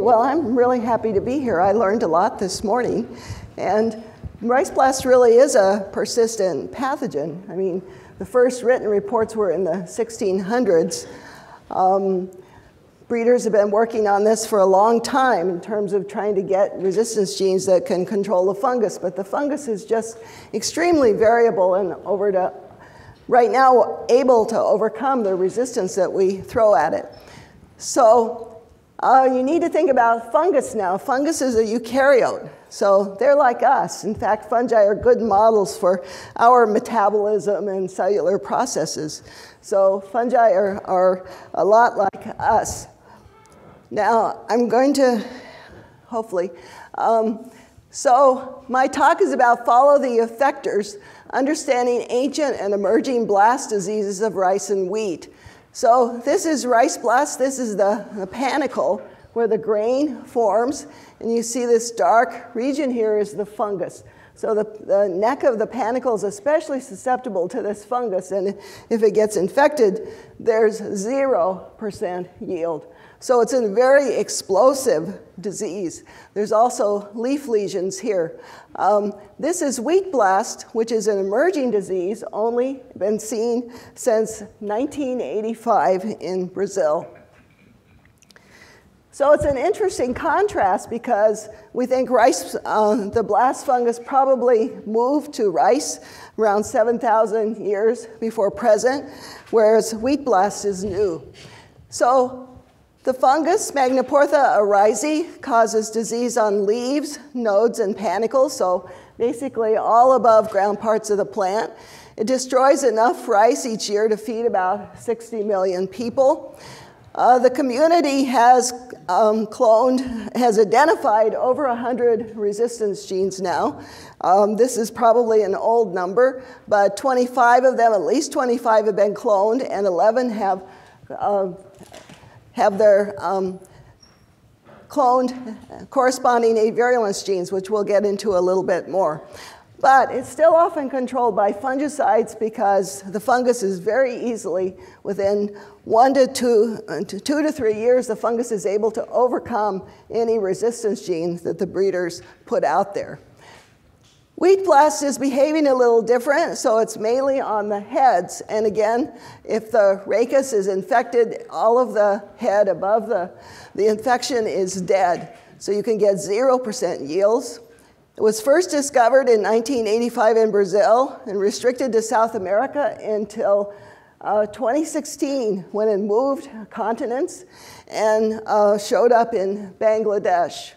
Well, I'm really happy to be here. I learned a lot this morning. And rice blast really is a persistent pathogen. I mean, the first written reports were in the 1600s. Um, breeders have been working on this for a long time in terms of trying to get resistance genes that can control the fungus, but the fungus is just extremely variable and over to right now able to overcome the resistance that we throw at it. So uh, you need to think about fungus now. Fungus is a eukaryote, so they're like us. In fact, fungi are good models for our metabolism and cellular processes. So fungi are, are a lot like us. Now, I'm going to, hopefully, um, so my talk is about follow the effectors, understanding ancient and emerging blast diseases of rice and wheat. So this is rice blast. This is the, the panicle where the grain forms. And you see this dark region here is the fungus. So the, the neck of the panicle is especially susceptible to this fungus. And if it gets infected, there's 0% yield. So it's a very explosive disease. There's also leaf lesions here. Um, this is wheat blast, which is an emerging disease, only been seen since 1985 in Brazil. So it's an interesting contrast because we think rice, uh, the blast fungus probably moved to rice around 7,000 years before present, whereas wheat blast is new. So the fungus, Magnaportha oryzae, causes disease on leaves, nodes, and panicles, so basically all above ground parts of the plant. It destroys enough rice each year to feed about 60 million people. Uh, the community has um, cloned, has identified over 100 resistance genes now. Um, this is probably an old number, but 25 of them, at least 25 have been cloned, and 11 have uh, have their um, cloned corresponding avirulence genes, which we'll get into a little bit more. But it's still often controlled by fungicides because the fungus is very easily, within one to two, uh, to two to three years, the fungus is able to overcome any resistance genes that the breeders put out there. Wheat blast is behaving a little different, so it's mainly on the heads. And again, if the rachis is infected, all of the head above the, the infection is dead. So you can get 0% yields. It was first discovered in 1985 in Brazil and restricted to South America until uh, 2016 when it moved continents and uh, showed up in Bangladesh.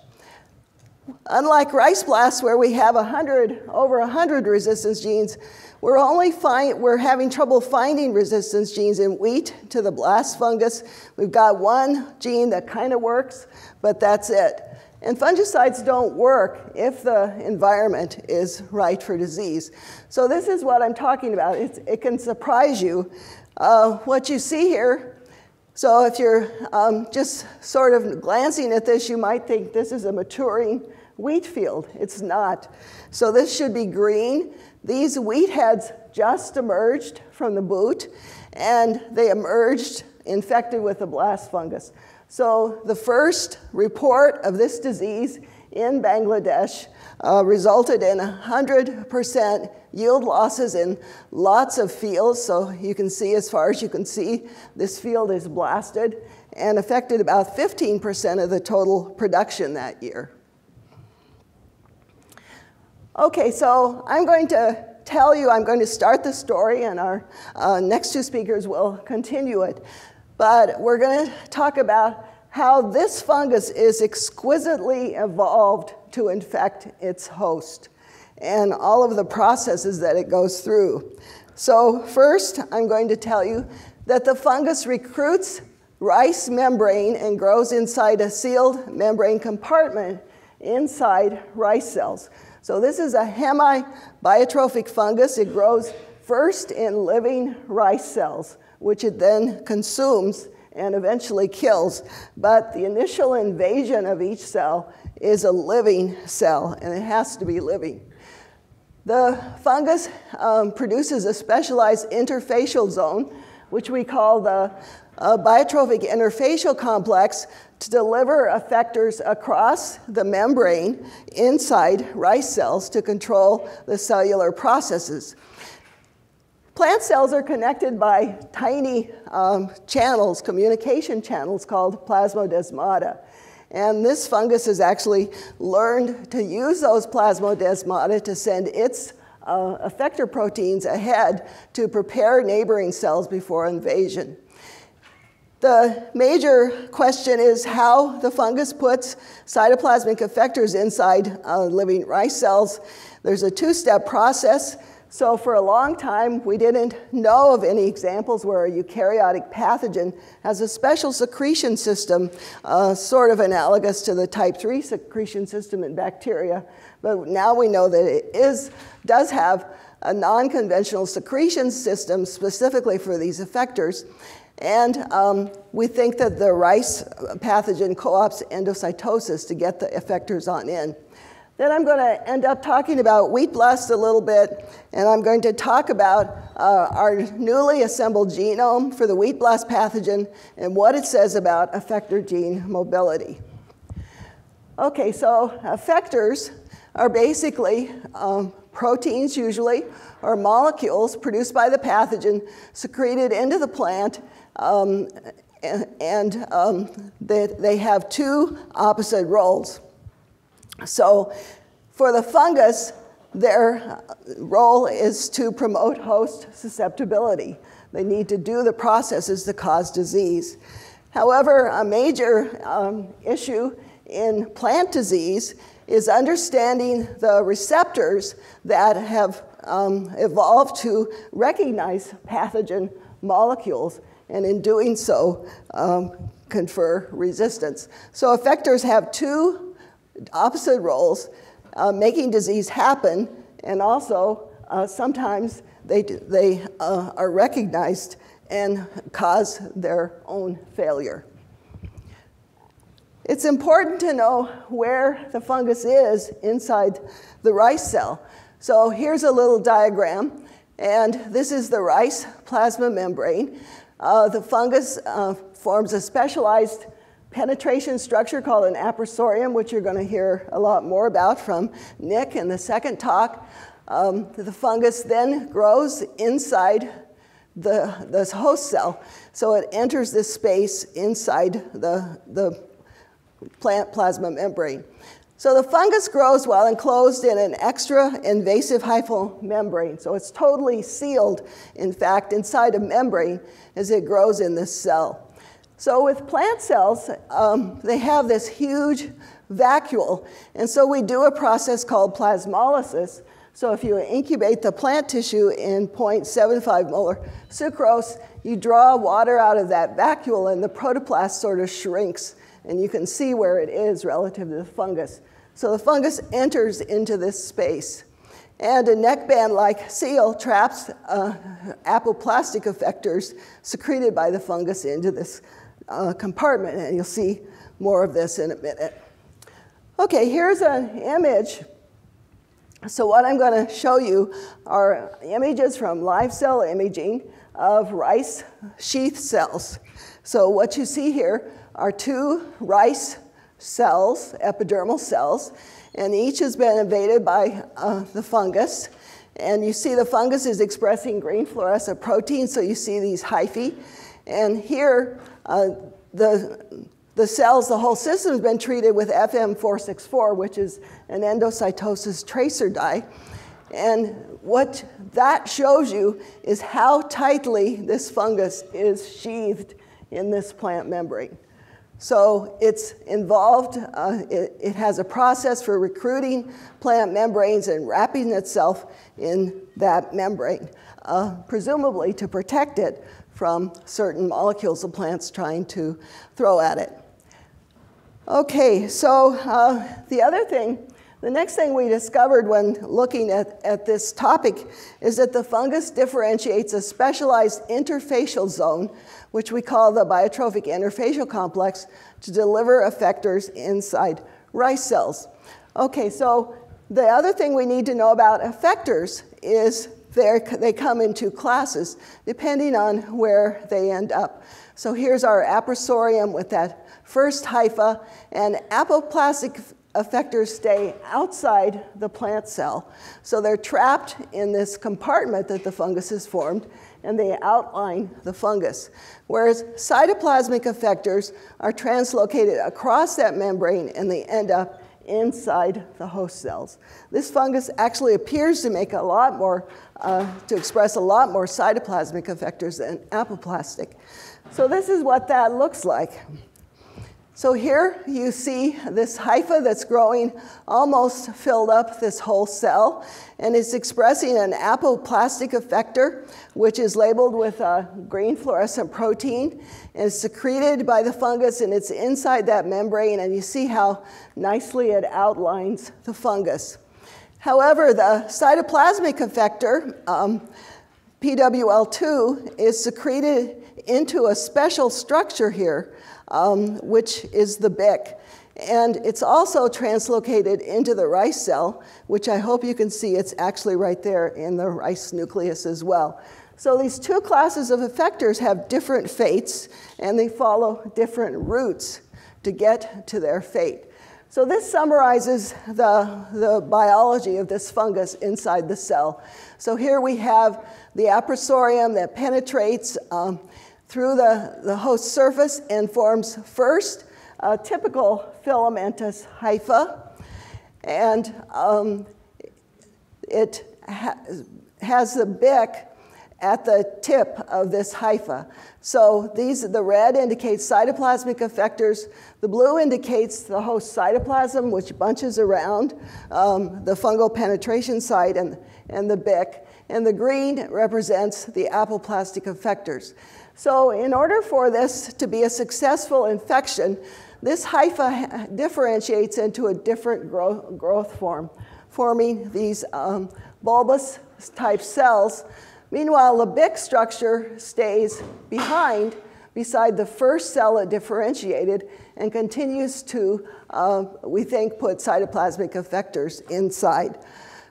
Unlike rice blasts, where we have 100, over 100 resistance genes, we're only find, we're having trouble finding resistance genes in wheat to the blast fungus. We've got one gene that kind of works, but that's it. And fungicides don't work if the environment is right for disease. So this is what I'm talking about. It's, it can surprise you. Uh, what you see here so if you're um, just sort of glancing at this, you might think this is a maturing wheat field. It's not. So this should be green. These wheat heads just emerged from the boot, and they emerged infected with the blast fungus. So the first report of this disease in Bangladesh uh, resulted in 100% yield losses in lots of fields. So you can see, as far as you can see, this field is blasted and affected about 15% of the total production that year. Okay, so I'm going to tell you, I'm going to start the story, and our uh, next two speakers will continue it. But we're going to talk about how this fungus is exquisitely evolved to infect its host and all of the processes that it goes through. So, first, I'm going to tell you that the fungus recruits rice membrane and grows inside a sealed membrane compartment inside rice cells. So, this is a hemibiotrophic fungus. It grows first in living rice cells, which it then consumes and eventually kills. But the initial invasion of each cell is a living cell, and it has to be living. The fungus um, produces a specialized interfacial zone, which we call the a biotrophic interfacial complex to deliver effectors across the membrane inside rice cells to control the cellular processes. Plant cells are connected by tiny um, channels, communication channels called plasmodesmata. And this fungus has actually learned to use those plasmodesmata to send its uh, effector proteins ahead to prepare neighboring cells before invasion. The major question is how the fungus puts cytoplasmic effectors inside uh, living rice cells. There's a two step process. So, for a long time, we didn't know of any examples where a eukaryotic pathogen has a special secretion system, uh, sort of analogous to the type 3 secretion system in bacteria. But now we know that it is, does have a non conventional secretion system specifically for these effectors. And um, we think that the rice pathogen co ops endocytosis to get the effectors on in. Then I'm going to end up talking about wheat blast a little bit, and I'm going to talk about uh, our newly assembled genome for the wheat blast pathogen and what it says about effector gene mobility. Okay, so effectors are basically um, proteins, usually, or molecules produced by the pathogen secreted into the plant um, and um, they, they have two opposite roles. So for the fungus, their role is to promote host susceptibility. They need to do the processes that cause disease. However, a major um, issue in plant disease is understanding the receptors that have um, evolved to recognize pathogen molecules and in doing so, um, confer resistance. So effectors have two opposite roles, uh, making disease happen, and also uh, sometimes they, they uh, are recognized and cause their own failure. It's important to know where the fungus is inside the rice cell. So here's a little diagram, and this is the rice plasma membrane. Uh, the fungus uh, forms a specialized penetration structure called an aprosorium, which you're going to hear a lot more about from Nick in the second talk. Um, the fungus then grows inside the, the host cell. So it enters this space inside the, the plant plasma membrane. So the fungus grows while enclosed in an extra invasive hyphal membrane. So it's totally sealed, in fact, inside a membrane as it grows in this cell. So with plant cells, um, they have this huge vacuole. And so we do a process called plasmolysis. So if you incubate the plant tissue in 0.75 molar sucrose, you draw water out of that vacuole and the protoplast sort of shrinks and you can see where it is relative to the fungus. So the fungus enters into this space. And a neckband like seal traps uh, apoplastic effectors secreted by the fungus into this uh, compartment. And you'll see more of this in a minute. Okay, here's an image. So, what I'm going to show you are images from live cell imaging of rice sheath cells. So, what you see here are two rice cells, epidermal cells, and each has been invaded by uh, the fungus. And you see the fungus is expressing green fluorescent protein, so you see these hyphae. And here, uh, the, the cells, the whole system has been treated with FM464, which is an endocytosis tracer dye. And what that shows you is how tightly this fungus is sheathed in this plant membrane. So it's involved, uh, it, it, has a process for recruiting plant membranes and wrapping itself in that membrane, uh, presumably to protect it from certain molecules the plant's trying to throw at it. Okay, so uh, the other thing, the next thing we discovered when looking at, at this topic is that the fungus differentiates a specialized interfacial zone which we call the biotrophic interfacial complex, to deliver effectors inside rice cells. Okay, so the other thing we need to know about effectors is they come in two classes, depending on where they end up. So here's our Aprosorium with that first hypha, and apoplastic effectors stay outside the plant cell. So they're trapped in this compartment that the fungus has formed, and they outline the fungus. Whereas cytoplasmic effectors are translocated across that membrane and they end up inside the host cells. This fungus actually appears to make a lot more, uh, to express a lot more cytoplasmic effectors than apoplastic. So this is what that looks like. So here you see this hypha that's growing almost filled up this whole cell, and it's expressing an apoplastic effector, which is labeled with a green fluorescent protein, and secreted by the fungus, and it's inside that membrane, and you see how nicely it outlines the fungus. However, the cytoplasmic effector, um, PWL2, is secreted into a special structure here um, which is the BIC. And it's also translocated into the rice cell, which I hope you can see it's actually right there in the rice nucleus as well. So these two classes of effectors have different fates, and they follow different routes to get to their fate. So this summarizes the, the biology of this fungus inside the cell. So here we have the aprosorium that penetrates um, through the, the host surface and forms first a typical filamentous hypha. And um, it ha has the BIC at the tip of this hypha. So these, the red indicates cytoplasmic effectors. The blue indicates the host cytoplasm, which bunches around um, the fungal penetration site and, and the BIC. And the green represents the apoplastic effectors. So in order for this to be a successful infection, this hypha differentiates into a different growth, growth form, forming these um, bulbous type cells. Meanwhile, the BIC structure stays behind, beside the first cell it differentiated, and continues to, uh, we think, put cytoplasmic effectors inside.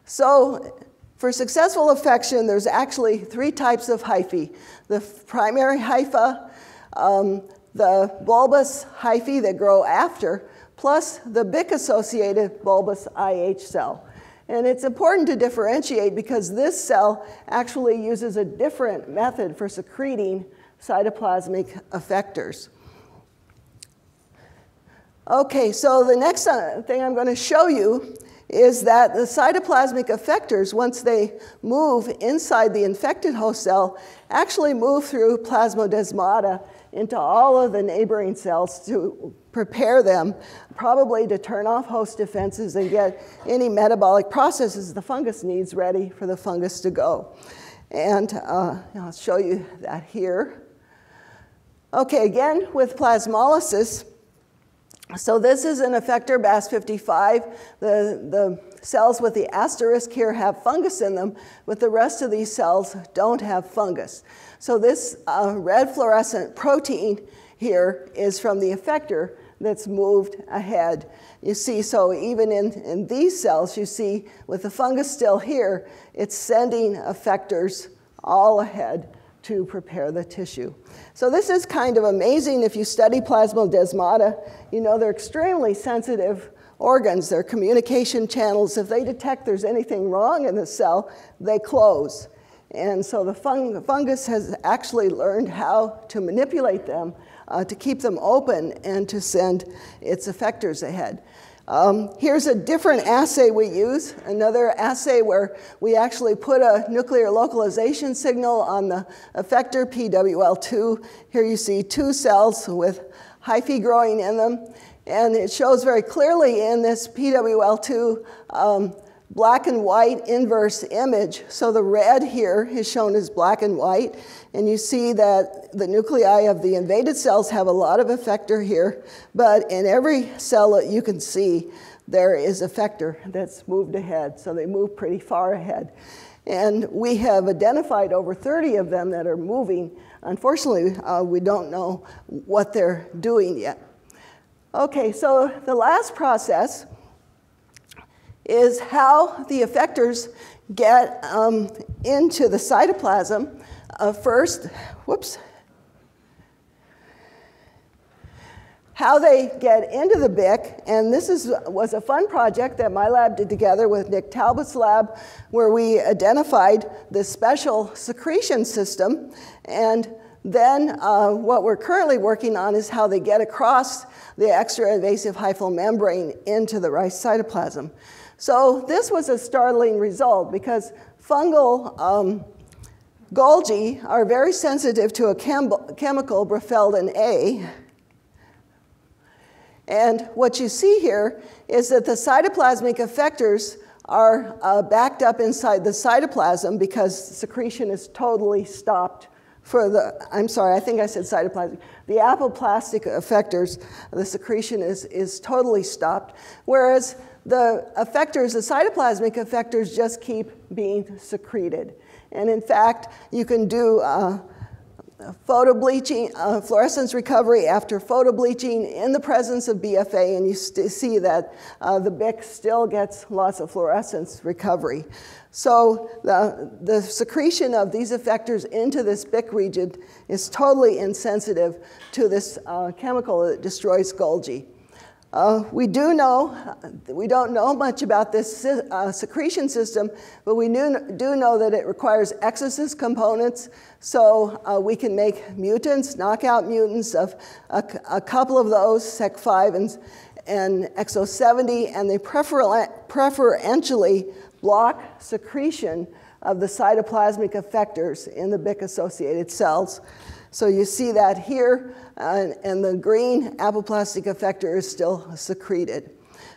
So for successful affection, there's actually three types of hyphae. The primary hypha, um, the bulbous hyphae that grow after, plus the BIC-associated bulbous IH cell. And it's important to differentiate because this cell actually uses a different method for secreting cytoplasmic effectors. Okay, so the next uh, thing I'm going to show you is that the cytoplasmic effectors, once they move inside the infected host cell, actually move through plasmodesmata into all of the neighboring cells to prepare them, probably to turn off host defenses and get any metabolic processes the fungus needs ready for the fungus to go. And uh, I'll show you that here. Okay, again, with plasmolysis, so this is an effector BAS55. The, the cells with the asterisk here have fungus in them, but the rest of these cells don't have fungus. So this uh, red fluorescent protein here is from the effector that's moved ahead. You see, so even in, in these cells, you see with the fungus still here, it's sending effectors all ahead to prepare the tissue. So this is kind of amazing if you study plasmodesmata. You know they're extremely sensitive organs. They're communication channels. If they detect there's anything wrong in the cell, they close. And so the fung fungus has actually learned how to manipulate them uh, to keep them open and to send its effectors ahead. Um, here's a different assay we use, another assay where we actually put a nuclear localization signal on the effector PWL2. Here you see two cells with hyphae growing in them. And it shows very clearly in this PWL2 um, black and white inverse image. So the red here is shown as black and white, and you see that the nuclei of the invaded cells have a lot of effector here, but in every cell that you can see, there is effector that's moved ahead, so they move pretty far ahead. And we have identified over 30 of them that are moving. Unfortunately, uh, we don't know what they're doing yet. Okay, so the last process is how the effectors get um, into the cytoplasm, uh, first, whoops, how they get into the BIC, and this is, was a fun project that my lab did together with Nick Talbot's lab, where we identified this special secretion system. And then uh, what we're currently working on is how they get across the extra-invasive hyphal membrane into the rice cytoplasm. So this was a startling result because fungal um, Golgi are very sensitive to a chem chemical, Braffeldin A, and what you see here is that the cytoplasmic effectors are uh, backed up inside the cytoplasm because secretion is totally stopped for the, I'm sorry, I think I said cytoplasmic. The apoplastic effectors, the secretion is, is totally stopped, whereas the effectors, the cytoplasmic effectors, just keep being secreted. And in fact, you can do uh, photo bleaching, uh, fluorescence recovery after photo bleaching in the presence of BFA, and you see that uh, the BIC still gets lots of fluorescence recovery. So the, the secretion of these effectors into this BIC region is totally insensitive to this uh, chemical that destroys Golgi. Uh, we do know, we don't know much about this uh, secretion system, but we do, know that it requires exocyst components, so uh, we can make mutants, knockout mutants of a, a couple of those, SEC5 and, and EXO70, and they prefer, preferentially block secretion of the cytoplasmic effectors in the BIC-associated cells. So you see that here, uh, and the green apoplastic effector is still secreted.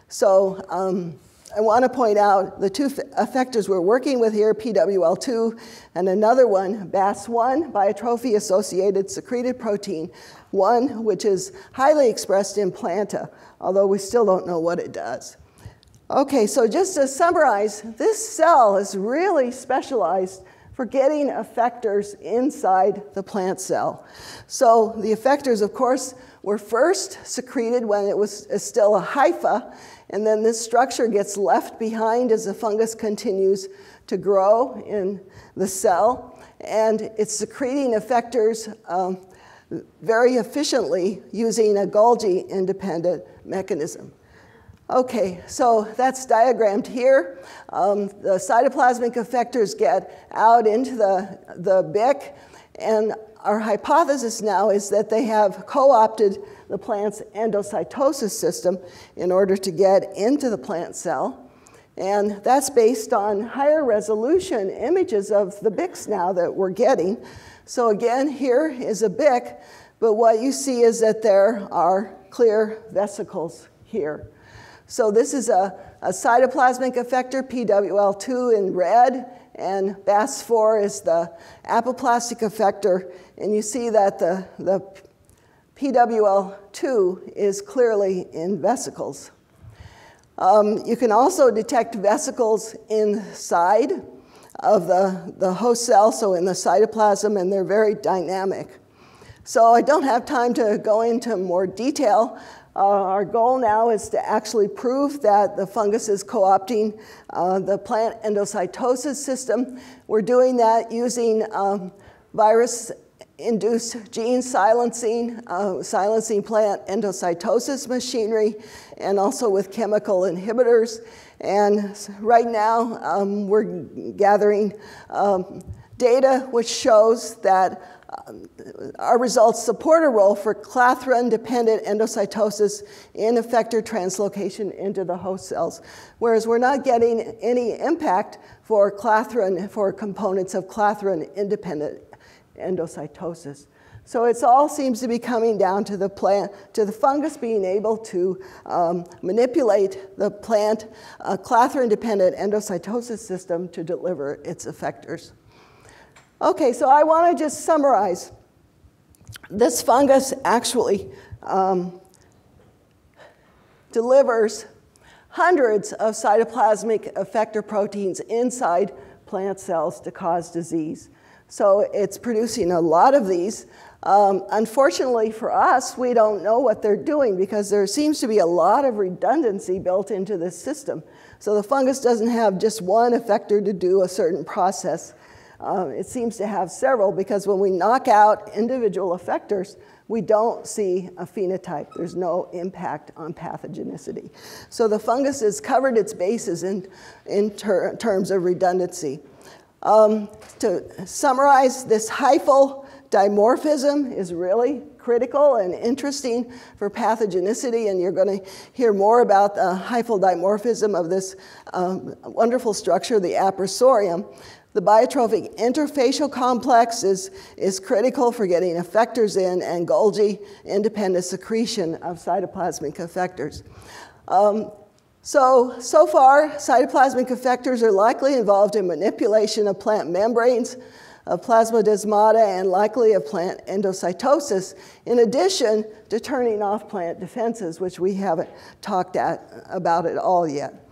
So um, I want to point out the two effectors we're working with here, PWL2 and another one, BAS1, biotrophy associated secreted protein 1, which is highly expressed in planta, although we still don't know what it does. Okay, so just to summarize, this cell is really specialized for getting effectors inside the plant cell. So the effectors, of course, were first secreted when it was still a hypha, and then this structure gets left behind as the fungus continues to grow in the cell, and it's secreting effectors um, very efficiently using a Golgi independent mechanism. Okay, so that's diagrammed here. Um, the cytoplasmic effectors get out into the, the BIC, and our hypothesis now is that they have co-opted the plant's endocytosis system in order to get into the plant cell. And that's based on higher resolution images of the BICs now that we're getting. So again, here is a BIC, but what you see is that there are clear vesicles here. So this is a, a cytoplasmic effector, PWL2 in red, and BAS4 is the apoplastic effector. And you see that the, the PWL2 is clearly in vesicles. Um, you can also detect vesicles inside of the, the host cell, so in the cytoplasm, and they're very dynamic. So I don't have time to go into more detail, our goal now is to actually prove that the fungus is co-opting uh, the plant endocytosis system. We're doing that using um, virus-induced gene silencing, uh, silencing plant endocytosis machinery, and also with chemical inhibitors. And right now, um, we're gathering um, data which shows that our results support a role for clathrin-dependent endocytosis in effector translocation into the host cells, whereas we're not getting any impact for clathrin, for components of clathrin-independent endocytosis. So it all seems to be coming down to the plant, to the fungus being able to um, manipulate the plant uh, clathrin-dependent endocytosis system to deliver its effectors. Okay, so I want to just summarize. This fungus actually um, delivers hundreds of cytoplasmic effector proteins inside plant cells to cause disease. So it's producing a lot of these. Um, unfortunately for us, we don't know what they're doing because there seems to be a lot of redundancy built into this system. So the fungus doesn't have just one effector to do a certain process. Um, it seems to have several because when we knock out individual effectors, we don't see a phenotype. There's no impact on pathogenicity. So the fungus has covered its bases in, in ter terms of redundancy. Um, to summarize, this hyphal dimorphism is really critical and interesting for pathogenicity, and you're going to hear more about the hyphal dimorphism of this um, wonderful structure, the aprosorium. The biotrophic interfacial complex is, is critical for getting effectors in and Golgi independent secretion of cytoplasmic effectors. Um, so, so far, cytoplasmic effectors are likely involved in manipulation of plant membranes, of plasmodesmata, and likely of plant endocytosis, in addition to turning off plant defenses, which we haven't talked at, about at all yet.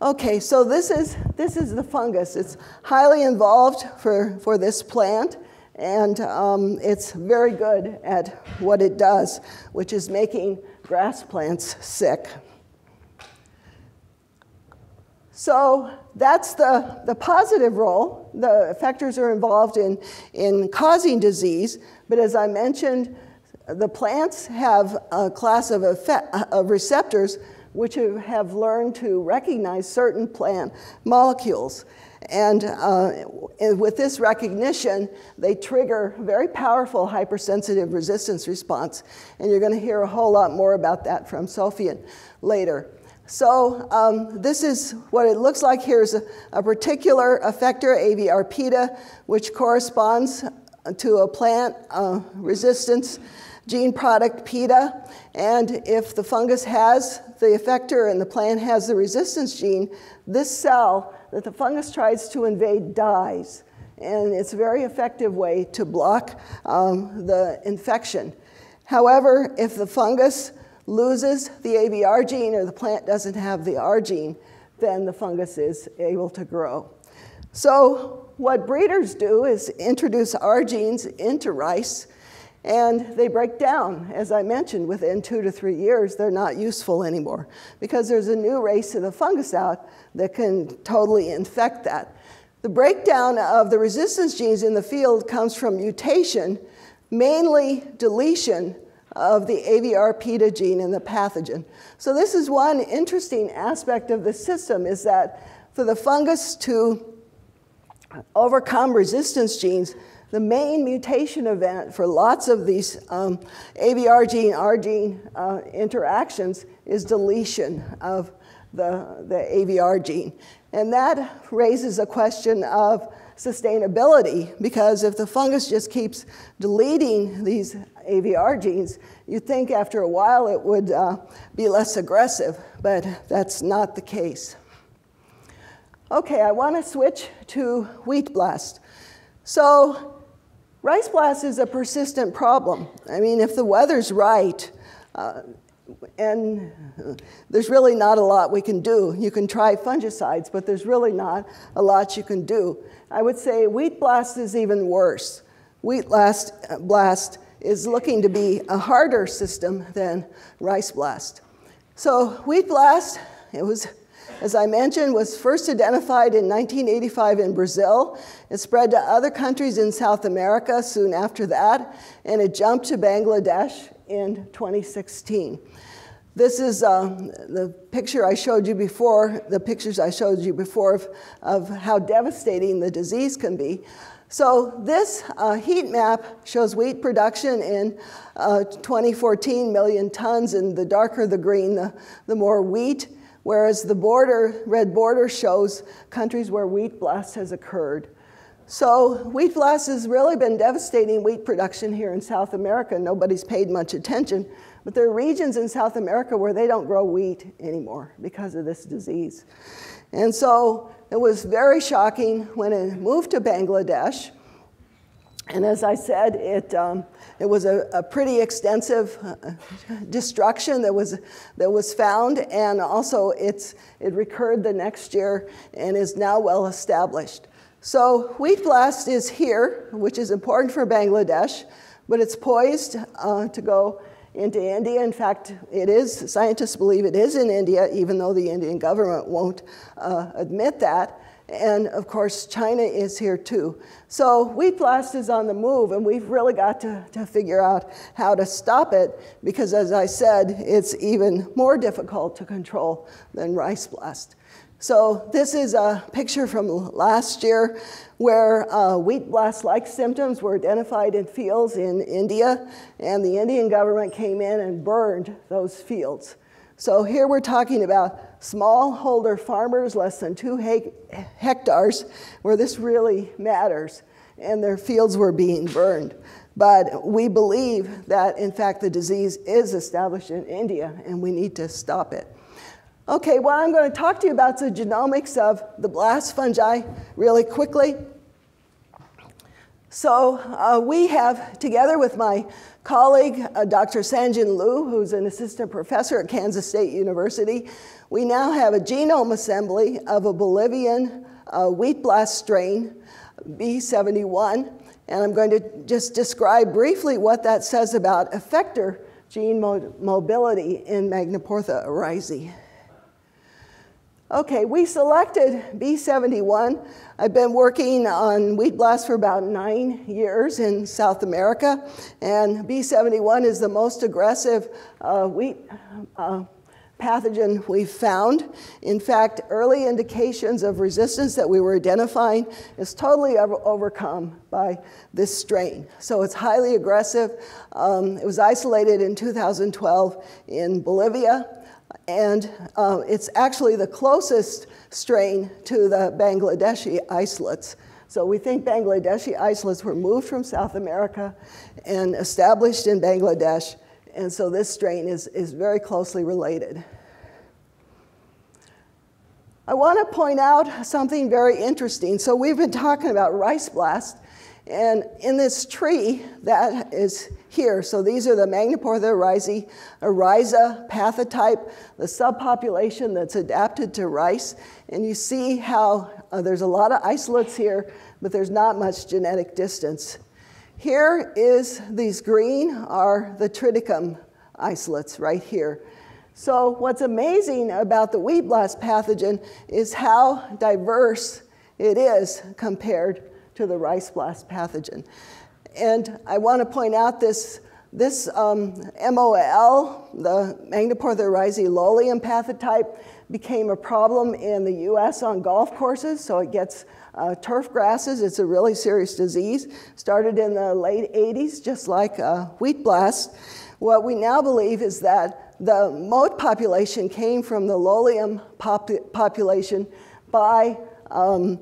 Okay, so this is, this is the fungus. It's highly involved for, for this plant, and um, it's very good at what it does, which is making grass plants sick. So that's the, the positive role. The effectors are involved in, in causing disease, but as I mentioned, the plants have a class of, effect, of receptors which have learned to recognize certain plant molecules. And uh, with this recognition, they trigger a very powerful hypersensitive resistance response. And you're going to hear a whole lot more about that from Sofian later. So um, this is what it looks like. Here's a, a particular effector, AVR-PETA, which corresponds to a plant uh, resistance gene product PETA. And if the fungus has the effector and the plant has the resistance gene, this cell that the fungus tries to invade dies. And it's a very effective way to block um, the infection. However, if the fungus loses the ABR gene or the plant doesn't have the R gene, then the fungus is able to grow. So what breeders do is introduce R genes into rice and they break down. As I mentioned, within two to three years, they're not useful anymore because there's a new race of the fungus out that can totally infect that. The breakdown of the resistance genes in the field comes from mutation, mainly deletion of the AVR-PETA gene in the pathogen. So this is one interesting aspect of the system is that for the fungus to overcome resistance genes, the main mutation event for lots of these um, AVR gene, R gene uh, interactions is deletion of the, the AVR gene. And that raises a question of sustainability because if the fungus just keeps deleting these AVR genes, you'd think after a while it would uh, be less aggressive, but that's not the case. Okay, I want to switch to wheat blast. So Rice blast is a persistent problem. I mean, if the weather's right, uh, and there's really not a lot we can do. You can try fungicides, but there's really not a lot you can do. I would say wheat blast is even worse. Wheat blast, blast is looking to be a harder system than rice blast. So wheat blast, it was as I mentioned, was first identified in 1985 in Brazil. It spread to other countries in South America soon after that, and it jumped to Bangladesh in 2016. This is um, the picture I showed you before, the pictures I showed you before of, of how devastating the disease can be. So this uh, heat map shows wheat production in uh, 2014 million tons, and the darker the green, the, the more wheat whereas the border, red border shows countries where wheat blast has occurred. So wheat blast has really been devastating wheat production here in South America. Nobody's paid much attention, but there are regions in South America where they don't grow wheat anymore because of this disease. And so it was very shocking when it moved to Bangladesh. And as I said, it, um, it was a, a pretty extensive uh, destruction that was, that was found, and also it's, it recurred the next year and is now well established. So wheat blast is here, which is important for Bangladesh, but it's poised uh, to go into India. In fact, it is, scientists believe it is in India, even though the Indian government won't uh, admit that. And of course, China is here too. So wheat blast is on the move, and we've really got to, to figure out how to stop it because, as I said, it's even more difficult to control than rice blast. So this is a picture from last year where uh, wheat blast-like symptoms were identified in fields in India, and the Indian government came in and burned those fields. So here we're talking about smallholder farmers, less than two hectares, where this really matters, and their fields were being burned. But we believe that, in fact, the disease is established in India, and we need to stop it. Okay, what I'm going to talk to you about the genomics of the blast fungi really quickly. So uh, we have, together with my colleague, uh, Dr. Sanjin Liu, who's an assistant professor at Kansas State University, we now have a genome assembly of a Bolivian uh, wheat blast strain, B71. And I'm going to just describe briefly what that says about effector gene mo mobility in Magnaportha oryzae. Okay, we selected B71. I've been working on wheat blast for about nine years in South America, and B71 is the most aggressive uh, wheat uh, pathogen we've found. In fact, early indications of resistance that we were identifying is totally over overcome by this strain. So it's highly aggressive. Um, it was isolated in 2012 in Bolivia and uh, it's actually the closest strain to the Bangladeshi isolates. So we think Bangladeshi isolates were moved from South America and established in Bangladesh, and so this strain is, is very closely related. I want to point out something very interesting. So we've been talking about rice blast, and in this tree that is here, so these are the Magnaportha oryzae, Oryza pathotype, the subpopulation that's adapted to rice. And you see how uh, there's a lot of isolates here, but there's not much genetic distance. Here is these green are the triticum isolates right here. So what's amazing about the wheat blast pathogen is how diverse it is compared to the rice blast pathogen. And I want to point out this, this um, MOL, the Magnaportha oryzae lolium pathotype, became a problem in the US on golf courses, so it gets uh, turf grasses. It's a really serious disease. Started in the late 80s, just like uh, wheat blast. What we now believe is that the moat population came from the lolium pop population by um,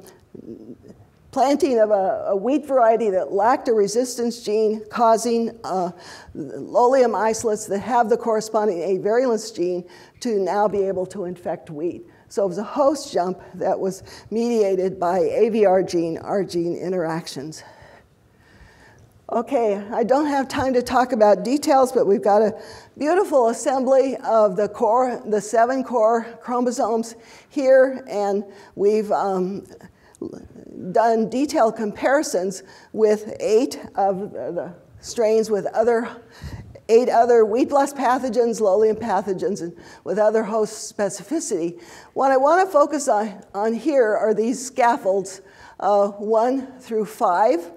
planting of a, a, wheat variety that lacked a resistance gene, causing uh, lolium isolates that have the corresponding A virulence gene to now be able to infect wheat. So it was a host jump that was mediated by AVR gene, R gene interactions. Okay, I don't have time to talk about details, but we've got a beautiful assembly of the core, the seven core chromosomes here, and we've um, done detailed comparisons with eight of the strains with other eight other wheat blast pathogens, lolium pathogens, and with other host specificity. What I want to focus on, on here are these scaffolds, uh, one through five,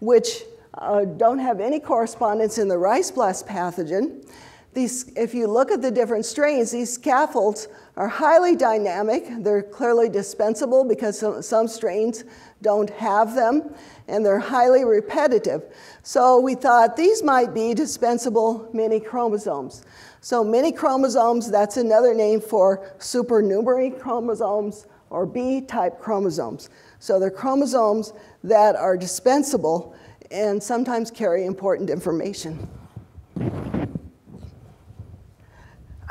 which uh, don't have any correspondence in the rice blast pathogen. These, if you look at the different strains, these scaffolds are highly dynamic. They're clearly dispensable because some, some strains don't have them, and they're highly repetitive. So we thought these might be dispensable mini chromosomes. So mini chromosomes, that's another name for supernumerary chromosomes or B-type chromosomes. So they're chromosomes that are dispensable and sometimes carry important information.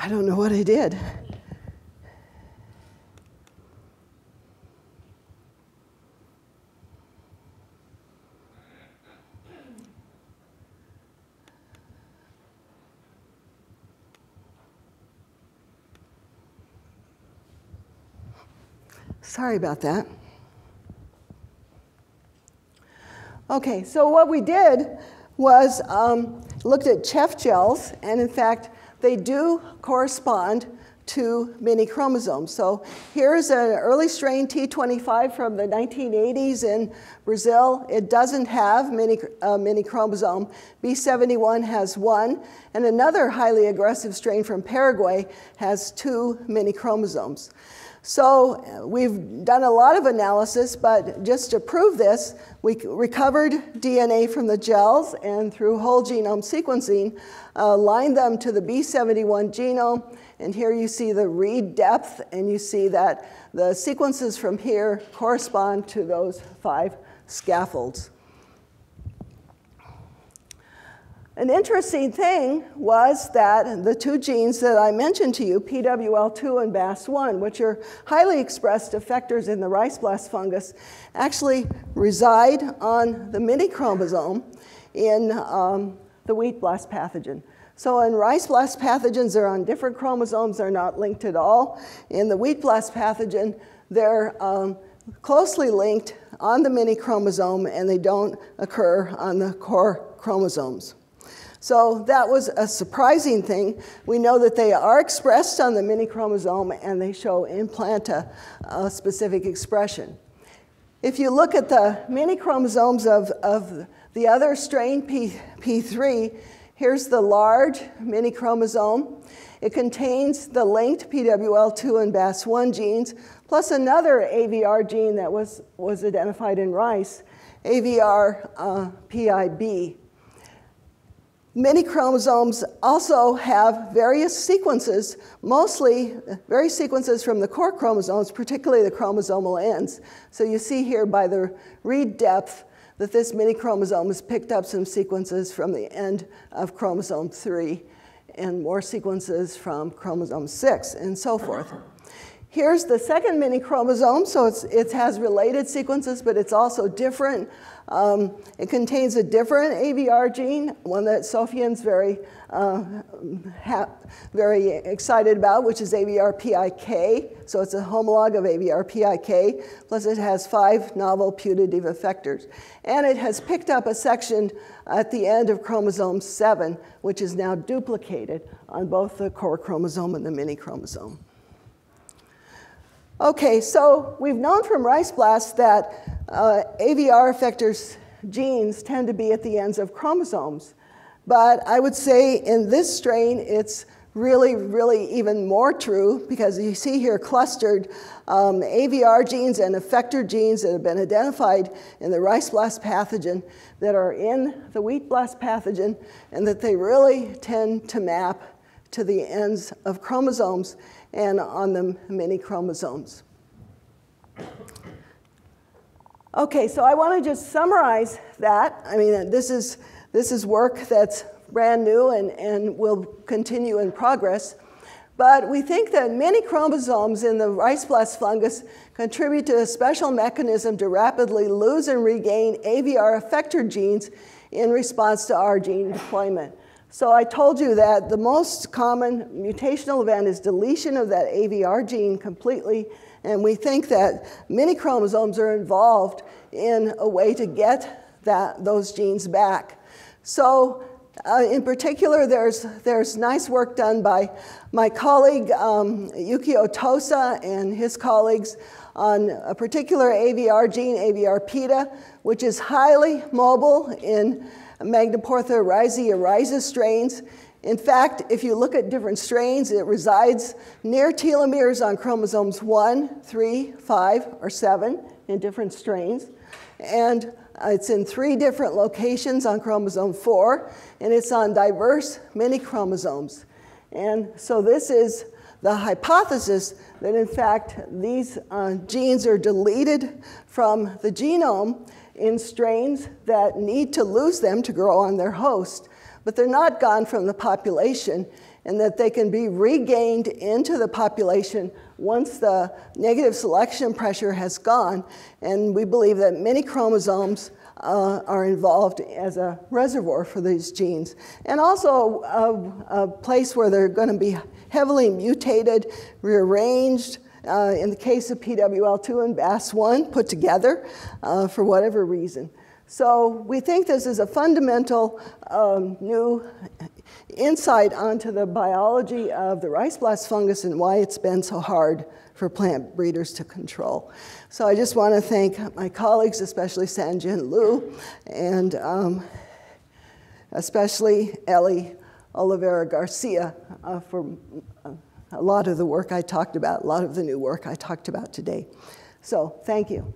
I don't know what I did. Sorry about that. Okay, so what we did was um, looked at Chef gels, and in fact, they do correspond to mini chromosomes. So here's an early strain T25 from the 1980s in Brazil. It doesn't have mini, uh, mini chromosome. B71 has one, and another highly aggressive strain from Paraguay has two mini chromosomes. So we've done a lot of analysis, but just to prove this, we recovered DNA from the gels and through whole genome sequencing, uh, lined them to the B71 genome, and here you see the read depth, and you see that the sequences from here correspond to those five scaffolds. An interesting thing was that the two genes that I mentioned to you, PWL2 and BAS1, which are highly expressed effectors in the rice blast fungus, actually reside on the mini chromosome in um, the wheat blast pathogen. So in rice blast pathogens, they're on different chromosomes, they're not linked at all. In the wheat blast pathogen, they're um, closely linked on the mini chromosome and they don't occur on the core chromosomes. So that was a surprising thing. We know that they are expressed on the mini chromosome and they show implanta uh, specific expression. If you look at the mini chromosomes of, of the other strain P, P3, here's the large mini chromosome. It contains the linked PWL2 and BAS1 genes, plus another AVR gene that was, was identified in rice, AVR uh, PIB. Many chromosomes also have various sequences, mostly various sequences from the core chromosomes, particularly the chromosomal ends. So you see here by the read depth that this mini chromosome has picked up some sequences from the end of chromosome 3 and more sequences from chromosome 6 and so forth. Here's the second mini chromosome, so it has related sequences, but it's also different um, it contains a different AVR gene, one that Sofian's very, uh, very excited about, which is AVR PIK. So it's a homolog of AVR PIK, plus it has five novel putative effectors. And it has picked up a section at the end of chromosome 7, which is now duplicated on both the core chromosome and the mini chromosome. Okay, so we've known from rice blasts that uh, AVR effectors genes tend to be at the ends of chromosomes. But I would say in this strain, it's really, really even more true because you see here clustered um, AVR genes and effector genes that have been identified in the rice blast pathogen that are in the wheat blast pathogen and that they really tend to map to the ends of chromosomes and on the many chromosomes. Okay, so I want to just summarize that. I mean, this is, this is work that's brand new and, and will continue in progress. But we think that many chromosomes in the rice blast fungus contribute to a special mechanism to rapidly lose and regain AVR effector genes in response to our gene deployment. So I told you that the most common mutational event is deletion of that AVR gene completely, and we think that many chromosomes are involved in a way to get that, those genes back. So uh, in particular, there's, there's nice work done by my colleague um, Yukio Tosa and his colleagues on a particular AVR gene, AVR PETA, which is highly mobile in Magnaportha risea rhiza strains. In fact, if you look at different strains, it resides near telomeres on chromosomes 1, 3, 5, or 7 in different strains. And it's in three different locations on chromosome 4, and it's on diverse many chromosomes. And so this is the hypothesis that in fact these uh, genes are deleted from the genome in strains that need to lose them to grow on their host, but they're not gone from the population, and that they can be regained into the population once the negative selection pressure has gone. And we believe that many chromosomes uh, are involved as a reservoir for these genes. And also a, a place where they're going to be heavily mutated, rearranged, uh, in the case of PWL2 and BAS1 put together uh, for whatever reason. So we think this is a fundamental um, new insight onto the biology of the rice blast fungus and why it's been so hard for plant breeders to control. So I just want to thank my colleagues, especially Sanjin Liu, and um, especially Ellie Oliveira Garcia uh, for uh, a lot of the work I talked about, a lot of the new work I talked about today. So thank you.